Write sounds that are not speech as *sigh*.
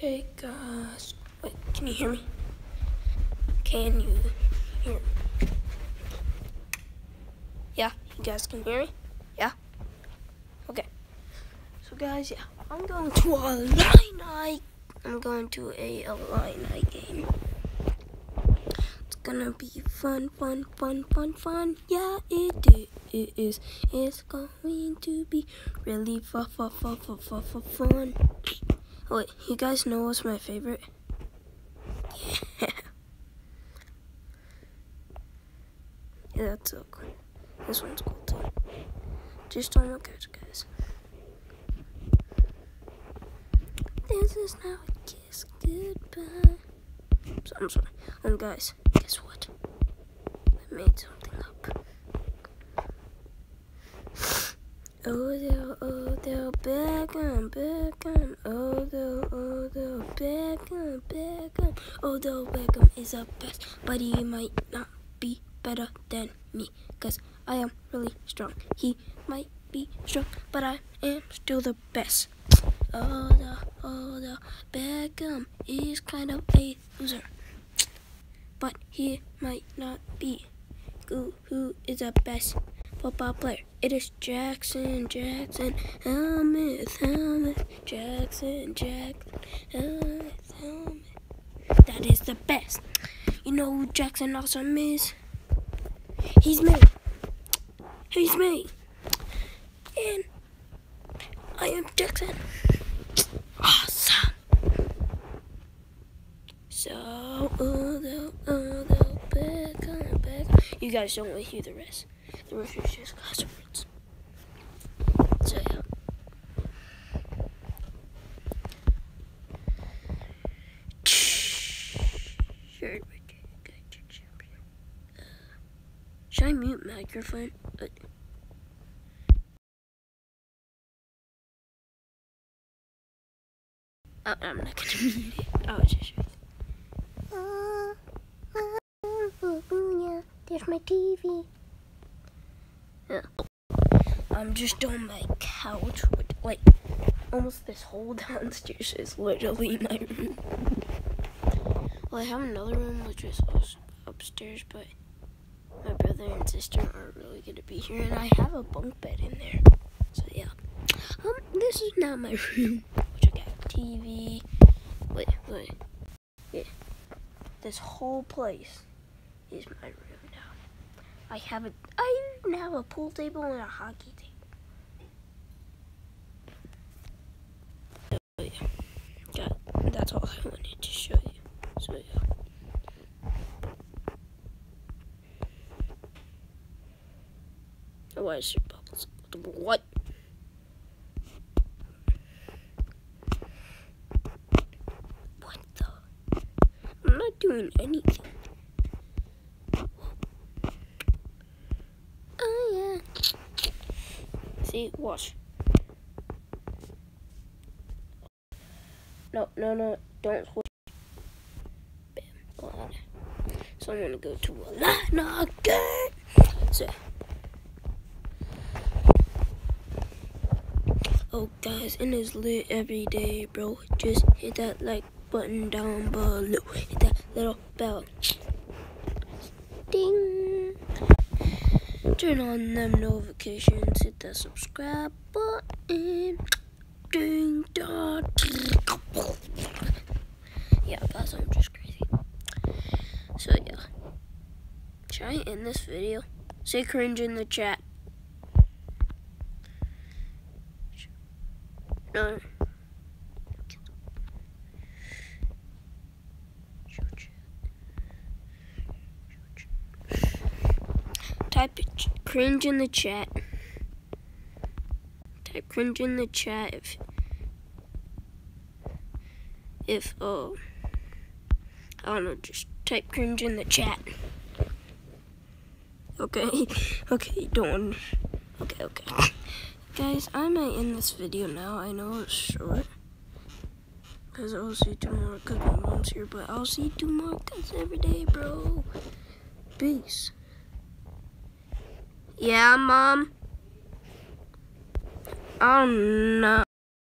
Hey guys. Wait, can you hear me? Can you hear me? Yeah, you guys can hear me? Yeah? Okay. So guys, yeah, I'm going to a Illini. I'm going to a Illini game. It's gonna be fun, fun, fun, fun, fun. Yeah, it is. It's going to be really fun, fun, fun, fun, fun, fun. Wait, you guys know what's my favorite? Yeah. yeah, that's so cool. This one's cool too. Just don't look at it, guys. This is now a kiss goodbye. I'm sorry. Um, guys, guess what? I made something up. Odell, Odell, Beckham, Beckham, Odell, Odell, Beckham, Beckham. Odell Beckham is the best, but he might not be better than me, cause I am really strong. He might be strong, but I am still the best. Odell, Odell, Beckham is kind of a loser, but he might not be. Who, who is the best? Football player. It is Jaxon, Jaxon, Helmuth, Helmuth, Jaxon, Jaxon, Helmuth, Helmuth. That is the best. You know who Jaxon Awesome is? He's me. He's me. And I am Jaxon. Awesome. So, uh, although, although, back on, back. You guys don't want to hear the rest. So yeah. Should I mute microphone? Uh, oh, I'm not gonna mute it. Oh, it's just. There's my TV. I'm just on my couch with like almost this whole *laughs* downstairs is literally my room. Well, I have another room which is upstairs, but my brother and sister aren't really gonna be here, and I have a bunk bed in there. So yeah. Um, this is not my *laughs* room, which I got TV. Wait, wait. Yeah. This whole place is my room. I have a I have a pool table and a hockey table. Oh, yeah, yeah that's all I wanted to show you. So yeah. Why is your bubbles? What? What the? I'm not doing anything. See, watch. No, no, no, don't switch. Bam. So I'm gonna go to a Illini game. So. Oh, guys, and it is lit every day, bro. Just hit that like button down below. Hit that little bell. Ding turn on them notifications, hit that subscribe button. Ding dong. Yeah, guys, I'm just crazy. So yeah. Should I end this video? Say cringe in the chat. No. Type cringe in the chat. Type cringe in the chat if if oh I don't know, just type cringe in the chat. Okay, *laughs* okay, don't. Okay, okay. Guys, I might end this video now. I know it's short. Because I'll see two more my mom's here. But I'll see tomorrow because every day, bro. Peace. Yeah, Mom? Oh, no.